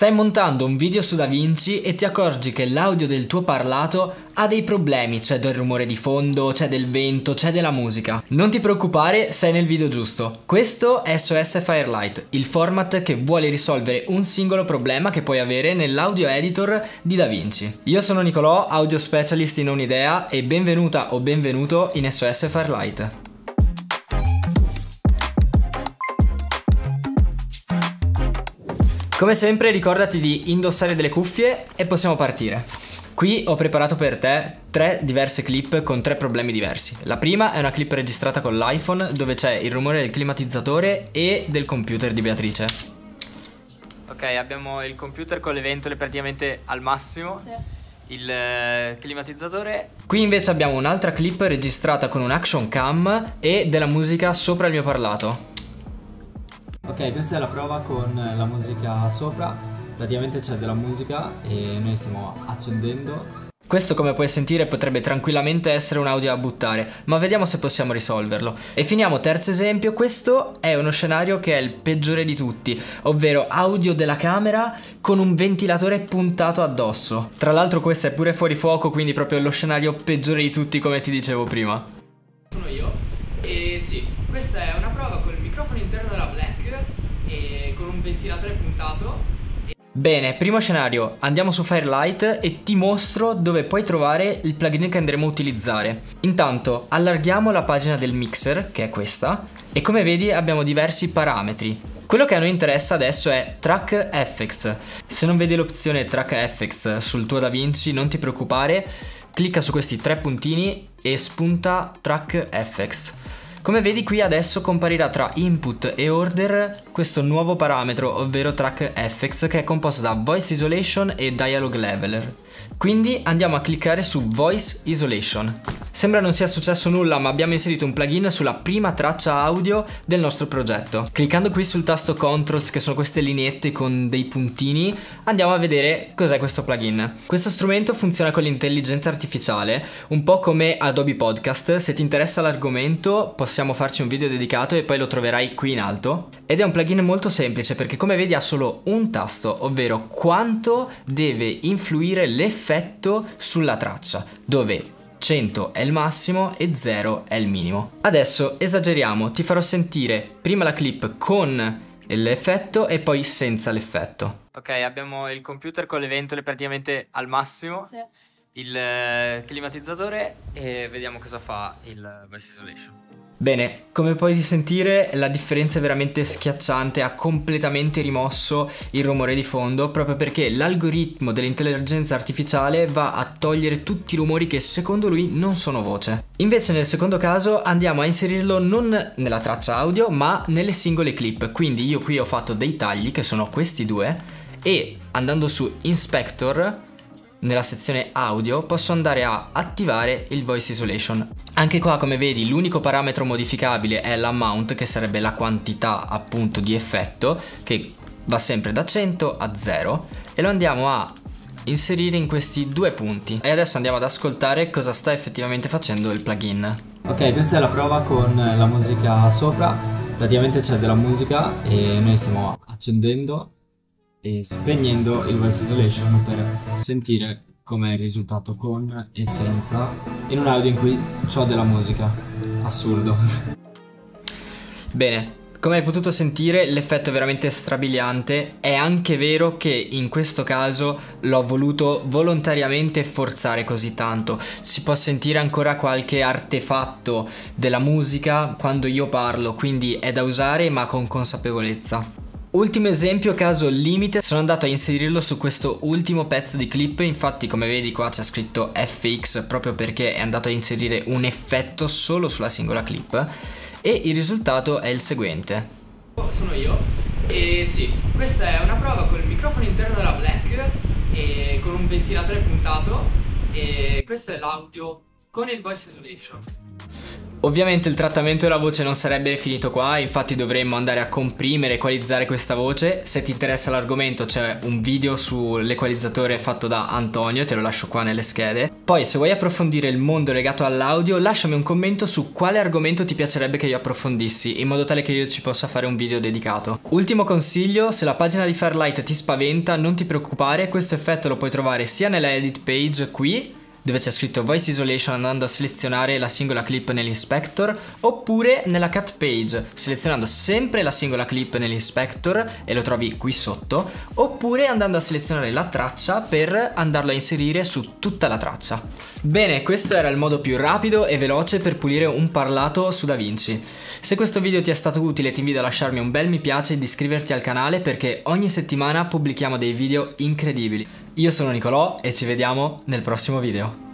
Stai montando un video su DaVinci e ti accorgi che l'audio del tuo parlato ha dei problemi, c'è del rumore di fondo, c'è del vento, c'è della musica. Non ti preoccupare, sei nel video giusto. Questo è SOS Firelight, il format che vuole risolvere un singolo problema che puoi avere nell'audio editor di DaVinci. Io sono Nicolò, audio specialist in un'idea e benvenuta o benvenuto in SOS Firelight. Come sempre ricordati di indossare delle cuffie e possiamo partire. Qui ho preparato per te tre diverse clip con tre problemi diversi. La prima è una clip registrata con l'iPhone dove c'è il rumore del climatizzatore e del computer di Beatrice. Ok, abbiamo il computer con le ventole praticamente al massimo. Sì. Il eh, climatizzatore. Qui invece abbiamo un'altra clip registrata con un action cam e della musica sopra il mio parlato. Ok, questa è la prova con la musica sopra. Praticamente c'è della musica e noi stiamo accendendo. Questo come puoi sentire potrebbe tranquillamente essere un audio a buttare, ma vediamo se possiamo risolverlo. E finiamo terzo esempio, questo è uno scenario che è il peggiore di tutti, ovvero audio della camera con un ventilatore puntato addosso. Tra l'altro questo è pure fuori fuoco, quindi proprio lo scenario peggiore di tutti come ti dicevo prima. Sono io e sì, questa è una prova col microfono interno della e con un ventilatore puntato. Bene, primo scenario, andiamo su Firelight e ti mostro dove puoi trovare il plugin che andremo a utilizzare. Intanto allarghiamo la pagina del mixer, che è questa, e come vedi abbiamo diversi parametri. Quello che a noi interessa adesso è Track FX. Se non vedi l'opzione Track FX sul tuo DaVinci non ti preoccupare, clicca su questi tre puntini e spunta Track FX. Come vedi qui adesso comparirà tra input e order questo nuovo parametro, ovvero track FX che è composto da voice isolation e dialog leveler. Quindi andiamo a cliccare su voice isolation. Sembra non sia successo nulla ma abbiamo inserito un plugin sulla prima traccia audio del nostro progetto. Cliccando qui sul tasto controls che sono queste lineette con dei puntini andiamo a vedere cos'è questo plugin. Questo strumento funziona con l'intelligenza artificiale un po' come Adobe Podcast. Se ti interessa l'argomento possiamo farci un video dedicato e poi lo troverai qui in alto. Ed è un plugin molto semplice perché come vedi ha solo un tasto ovvero quanto deve influire l'effetto sulla traccia dove 100 è il massimo e 0 è il minimo. Adesso esageriamo, ti farò sentire prima la clip con l'effetto e poi senza l'effetto. Ok, abbiamo il computer con le ventole praticamente al massimo, sì. il eh, climatizzatore e vediamo cosa fa il voice isolation. Bene, come puoi sentire la differenza è veramente schiacciante, ha completamente rimosso il rumore di fondo proprio perché l'algoritmo dell'intelligenza artificiale va a togliere tutti i rumori che secondo lui non sono voce. Invece nel secondo caso andiamo a inserirlo non nella traccia audio ma nelle singole clip, quindi io qui ho fatto dei tagli che sono questi due e andando su Inspector nella sezione audio posso andare a attivare il voice isolation. Anche qua come vedi l'unico parametro modificabile è l'amount che sarebbe la quantità appunto di effetto che va sempre da 100 a 0 e lo andiamo a inserire in questi due punti e adesso andiamo ad ascoltare cosa sta effettivamente facendo il plugin. Ok questa è la prova con la musica sopra praticamente c'è della musica e noi stiamo accendendo e spegnendo il voice isolation per sentire com'è il risultato con e senza in un audio in cui ho della musica. Assurdo. Bene, come hai potuto sentire l'effetto è veramente strabiliante, è anche vero che in questo caso l'ho voluto volontariamente forzare così tanto, si può sentire ancora qualche artefatto della musica quando io parlo, quindi è da usare ma con consapevolezza. Ultimo esempio, caso limite, sono andato a inserirlo su questo ultimo pezzo di clip, infatti come vedi qua c'è scritto FX proprio perché è andato a inserire un effetto solo sulla singola clip e il risultato è il seguente. Sono io e sì, questa è una prova con il microfono interno della Black e con un ventilatore puntato e questo è l'audio con il voice isolation. Ovviamente il trattamento della voce non sarebbe finito qua, infatti dovremmo andare a comprimere equalizzare questa voce. Se ti interessa l'argomento c'è un video sull'equalizzatore fatto da Antonio, te lo lascio qua nelle schede. Poi se vuoi approfondire il mondo legato all'audio, lasciami un commento su quale argomento ti piacerebbe che io approfondissi, in modo tale che io ci possa fare un video dedicato. Ultimo consiglio, se la pagina di Fairlight ti spaventa, non ti preoccupare, questo effetto lo puoi trovare sia nella edit page qui, dove c'è scritto Voice Isolation andando a selezionare la singola clip nell'inspector oppure nella cut page selezionando sempre la singola clip nell'inspector e lo trovi qui sotto oppure andando a selezionare la traccia per andarlo a inserire su tutta la traccia. Bene, questo era il modo più rapido e veloce per pulire un parlato su DaVinci. Se questo video ti è stato utile ti invito a lasciarmi un bel mi piace e di iscriverti al canale perché ogni settimana pubblichiamo dei video incredibili. Io sono Nicolò e ci vediamo nel prossimo video.